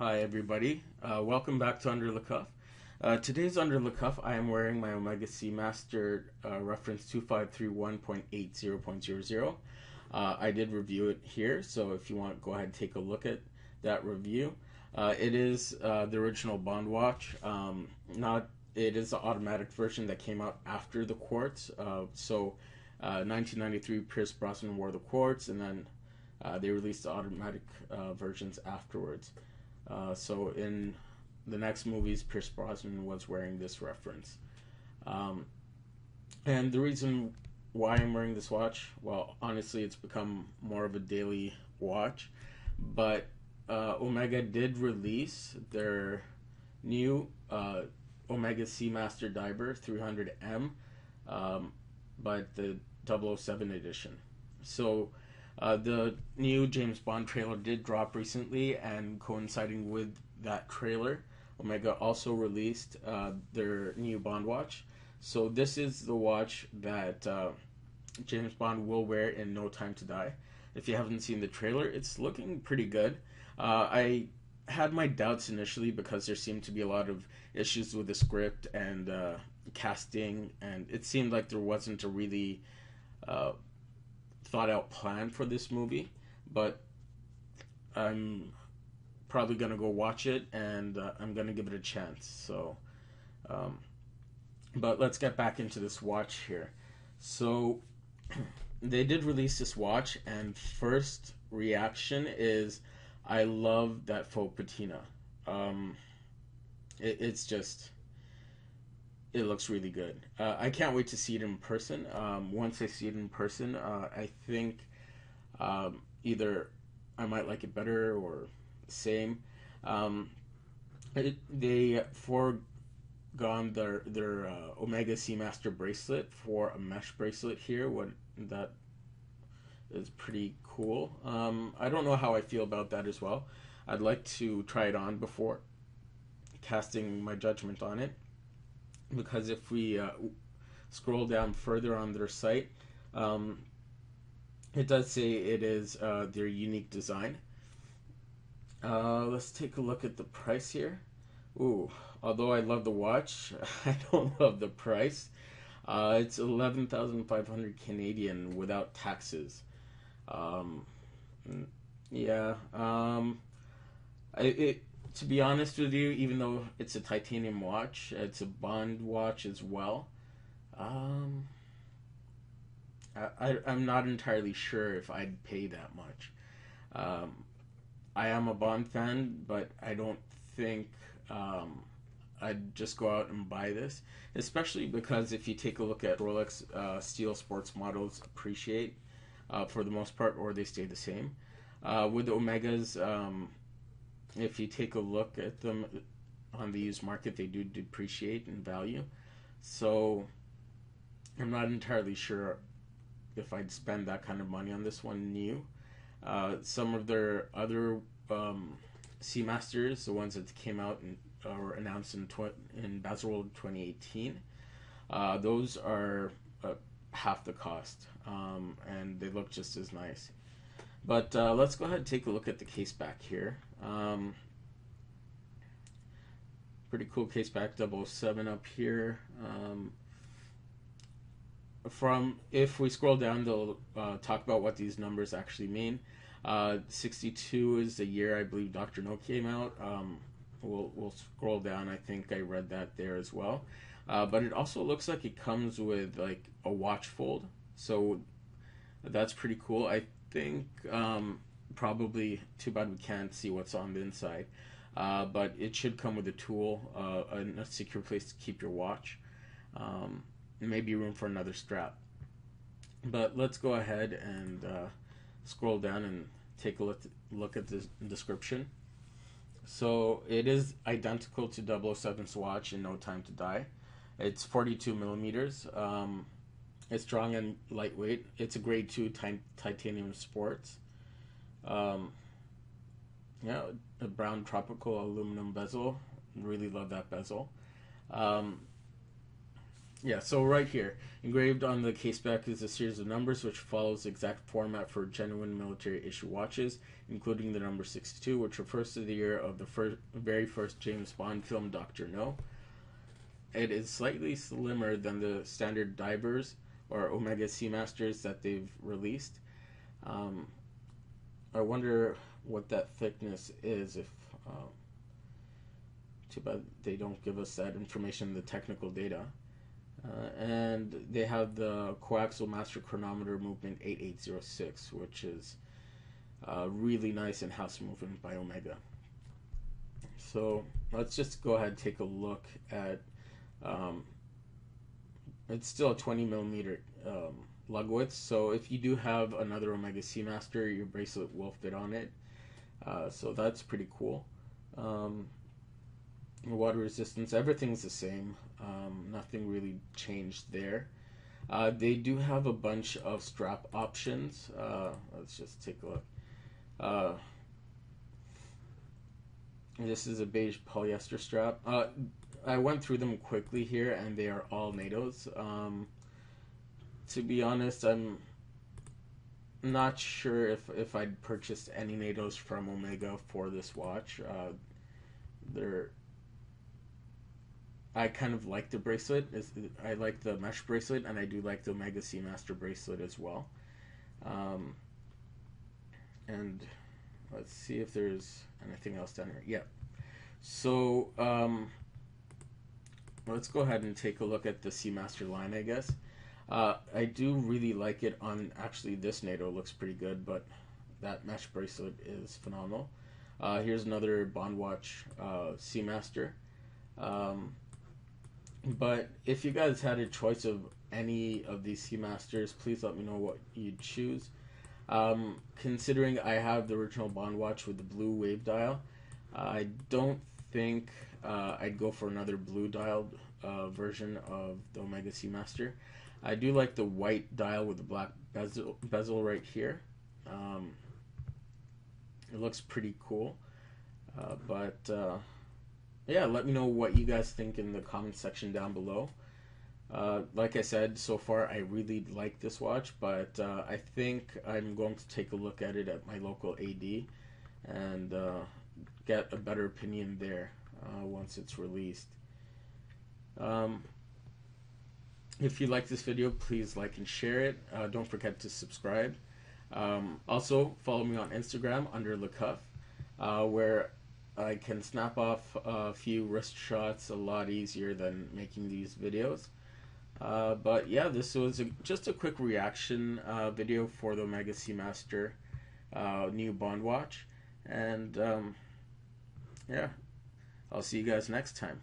Hi, everybody. Uh, welcome back to Under Le Cuff. Uh, today's Under Le Cuff, I am wearing my Omega Seamaster uh, reference 2531.80.00. Uh, I did review it here, so if you want, go ahead and take a look at that review. Uh, it is uh, the original Bond watch. Um, not it is the automatic version that came out after the quartz. So, 1993, Pierce Brosnan wore the quartz, and then they released the automatic versions afterwards. Uh, so in the next movies, Pierce Brosnan was wearing this reference. Um, and the reason why I'm wearing this watch, well, honestly, it's become more of a daily watch. But uh, Omega did release their new uh, Omega Seamaster Diver 300M, um, but the 007 edition. So uh, the new James Bond trailer did drop recently, and coinciding with that trailer, Omega also released uh, their new Bond watch. So this is the watch that uh, James Bond will wear in No Time to Die. If you haven't seen the trailer, it's looking pretty good. Uh, I had my doubts initially because there seemed to be a lot of issues with the script and uh, casting, and it seemed like there wasn't a really uh, thought out plan for this movie, but I'm probably gonna go watch it and uh, I'm gonna give it a chance. So, um, but let's get back into this watch here. So, they did release this watch, and first reaction is, I love that faux patina. Um, it, it's just it looks really good. Uh, I can't wait to see it in person. Um, once I see it in person, uh, I think um, either I might like it better or same. Um, it, they foregone their their uh, Omega Seamaster bracelet for a mesh bracelet here. What that is pretty cool. Um, I don't know how I feel about that as well. I'd like to try it on before casting my judgment on it because if we uh, scroll down further on their site, um, it does say it is uh, their unique design. Uh, let's take a look at the price here. Ooh, although I love the watch, I don't love the price. Uh, it's eleven thousand five hundred Canadian without taxes. Um, yeah. Um, it to be honest with you, even though it's a titanium watch, it's a Bond watch as well. Um, I, am not entirely sure if I'd pay that much. Um, I am a Bond fan, but I don't think um, I'd just go out and buy this. Especially because if you take a look at Rolex uh, steel sports models, appreciate uh, for the most part, or they stay the same. Uh, with Omegas, um, if you take a look at them on the used market, they do depreciate in value. So I'm not entirely sure if I'd spend that kind of money on this one new. Uh, some of their other um, Seamasters, the ones that came out and or announced in tw- in Baselworld 2018, uh, those are uh, half the cost, um, and they look just as nice. But uh, let's go ahead and take a look at the case back here. Um, pretty cool case back 007 up here. Um, from if we scroll down, they'll uh, talk about what these numbers actually mean. Uh, 62 is the year I believe Doctor No came out. Um, we'll we'll scroll down. I think I read that there as well. Uh, but it also looks like it comes with like a watch fold, so that's pretty cool. I think um, probably too bad we can't see what's on the inside. Uh, but it should come with a tool uh, a secure place to keep your watch. Um, maybe room for another strap. But let's go ahead and uh, scroll down and take a look, look at the description. So it is identical to 007's watch in No Time to Die. It's 42 millimeters. Um, it's strong and lightweight. It's a grade two titanium sports. Um, yeah, a brown tropical aluminum bezel. Really love that bezel. Um, Yeah, so right here, engraved on the case back is a series of numbers which follows the exact format for genuine military issue watches, including the number 62, which refers to the year of the first, very first James Bond film, Doctor No. It is slightly slimmer than the standard divers or Omega Seamasters that they've released. Um, I wonder what that thickness is if. Uh, too bad they don't give us that information, the technical data. Uh, and they have the coaxial master chronometer movement 8806, which is uh, really nice in-house movement by Omega. So let's just go ahead and take a look at. Um, it's still a 20 millimeter um, lug width, so if you do have another Omega Seamaster, your bracelet will fit on it. Uh, so that's pretty cool. Um, water resistance, everything's the same. Um, nothing really changed there. Uh, they do have a bunch of strap options. Uh, let's just take a look. Uh, this is a beige polyester strap. Uh, I went through them quickly here, and they are all NATO's. Um, to be honest, I'm not sure if, if I'd purchased any NATO's from Omega for this watch. Uh, they're I kind of like the bracelet. I like the mesh bracelet, and I do like the Omega Seamaster bracelet as well. Um, and let's see if there's anything else down here. Yeah. So um, let's go ahead and take a look at the Seamaster line, I guess. Uh, I do really like it on actually this NATO looks pretty good, but that mesh bracelet is phenomenal. Uh, here's another Bond Watch uh, Seamaster. Um, but if you guys had a choice of any of these Seamasters, please let me know what you'd choose. Um, considering I have the original Bond watch with the blue wave dial, uh, I don't think uh, I'd go for another blue dialed uh, version of the Omega Seamaster. I do like the white dial with the black bezel, bezel right here. Um, it looks pretty cool, uh, but uh, yeah, let me know what you guys think in the comment section down below. Uh, like I said, so far I really like this watch, but uh, I think I'm going to take a look at it at my local AD and uh, get a better opinion there uh, once it's released. Um, if you like this video, please like and share it. Uh, don't forget to subscribe. Um, also, follow me on Instagram under LeCuff, uh, where I can snap off a few wrist shots a lot easier than making these videos. Uh, but yeah, this was a, just a quick reaction uh, video for the Omega Seamaster uh, new Bond watch. And um, yeah, I'll see you guys next time.